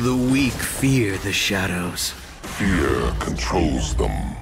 The weak fear the shadows. Fear controls them.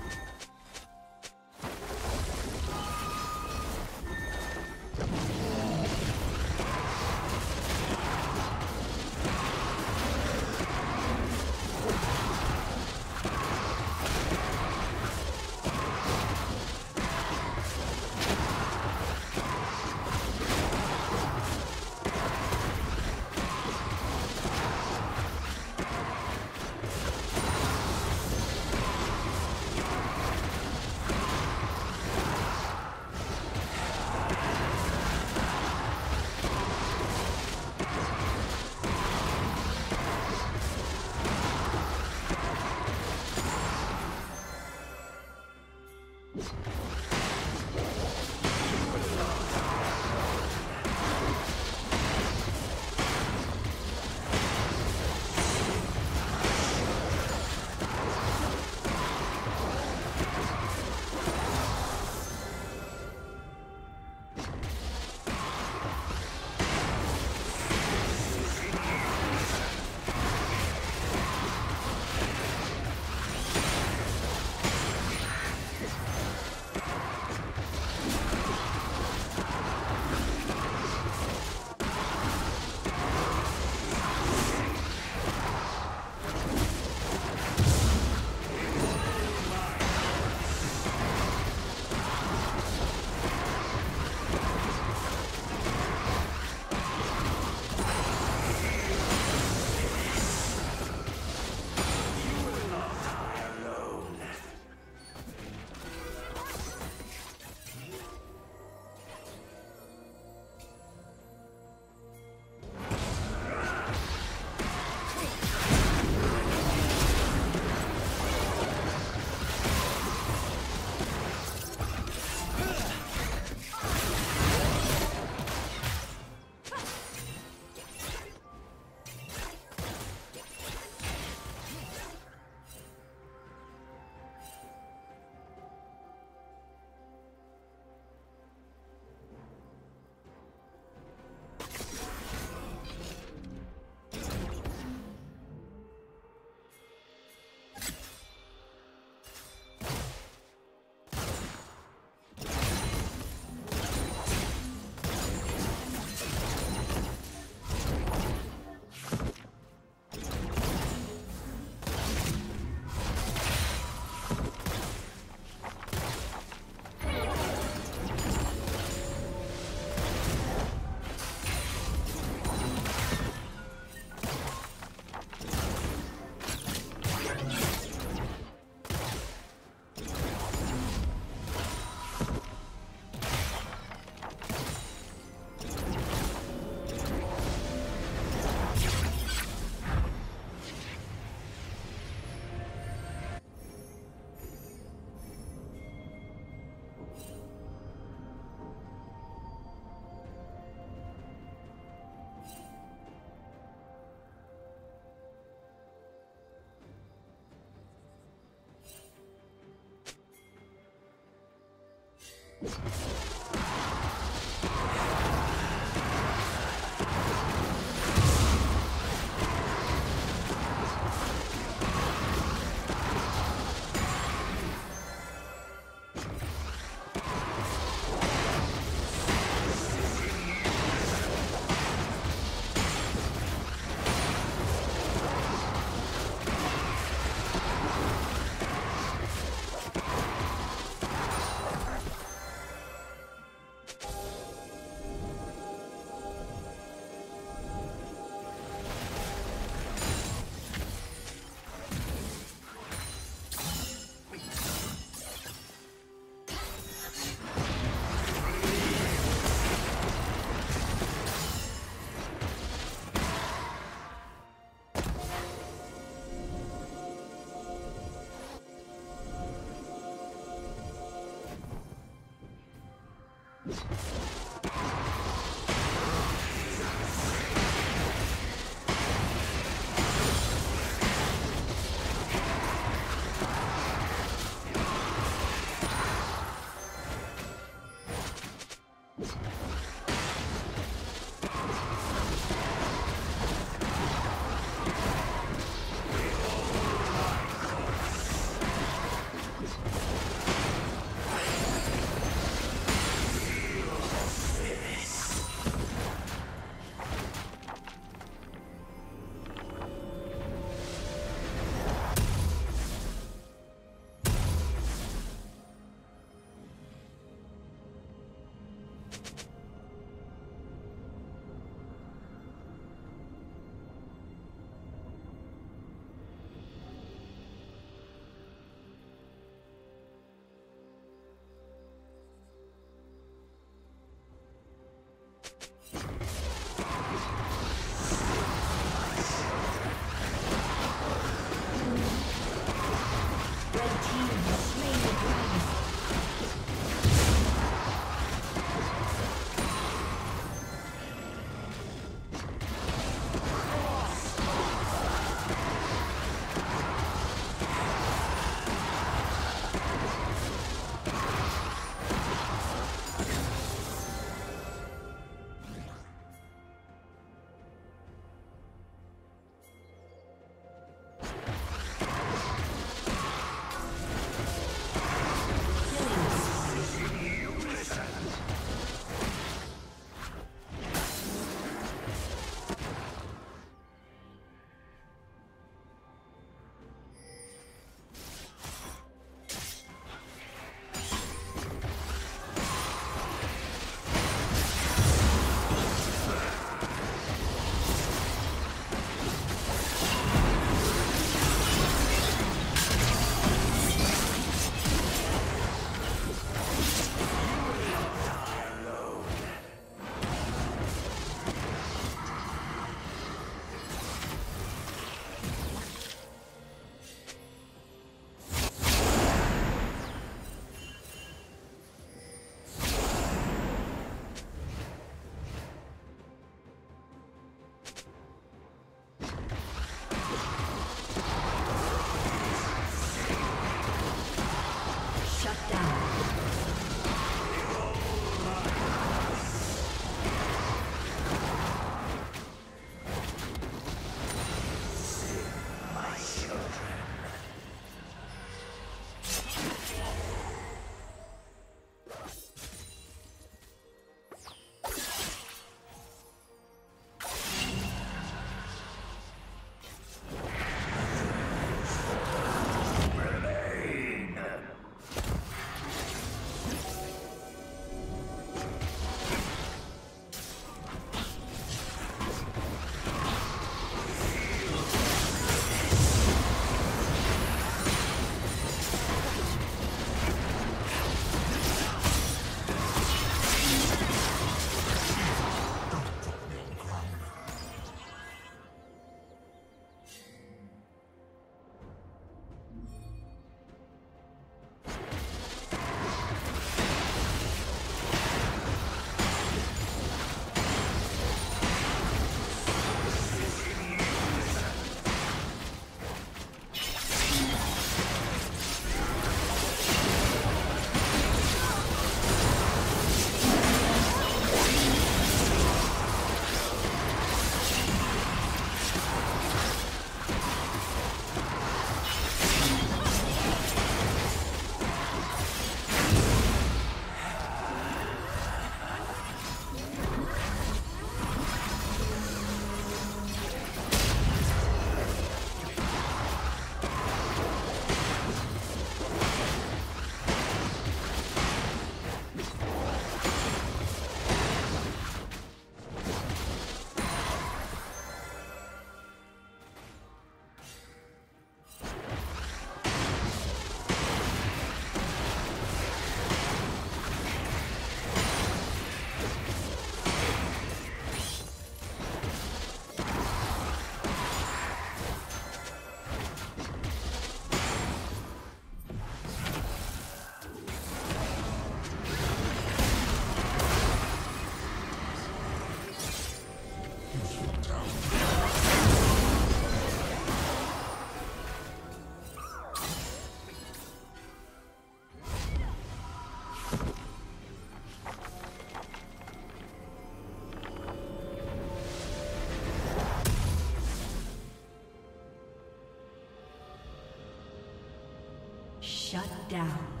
Shut down.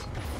Has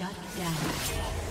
Shut down.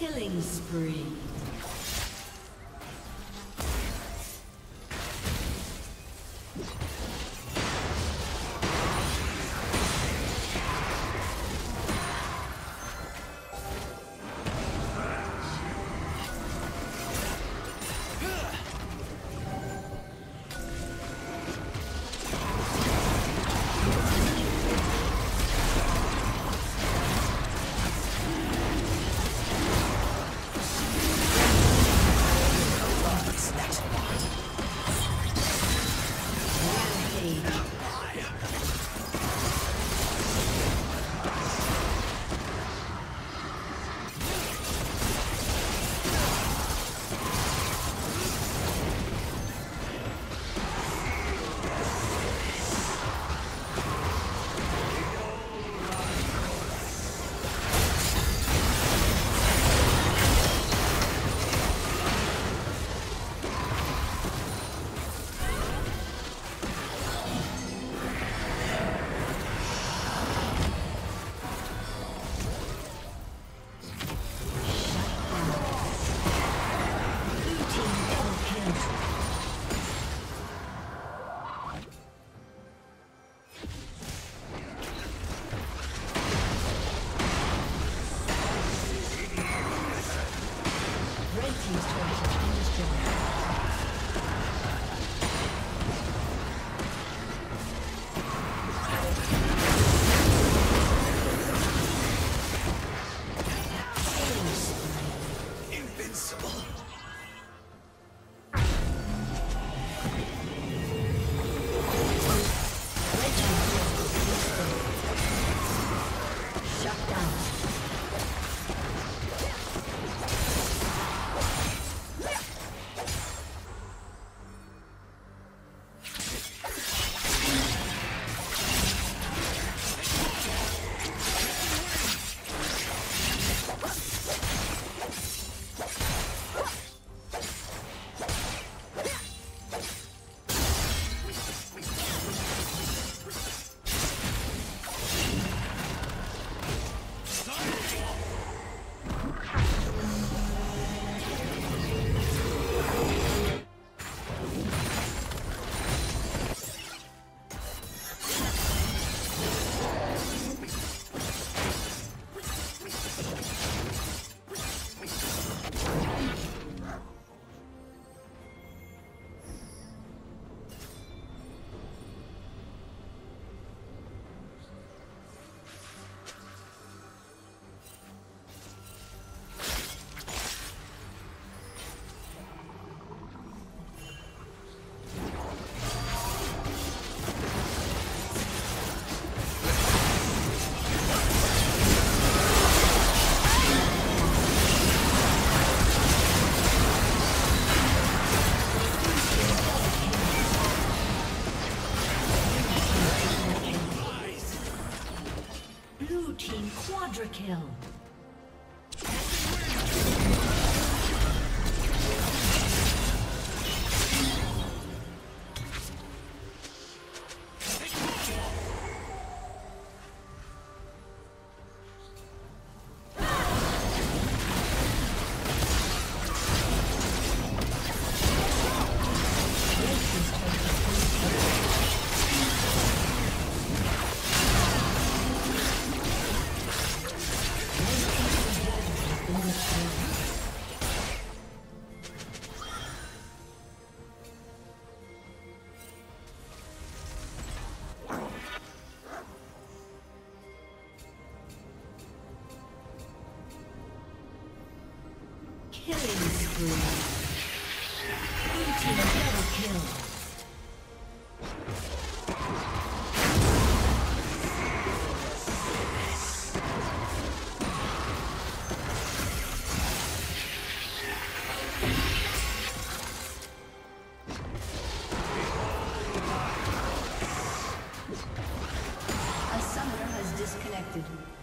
Killing spree. Kill. detected.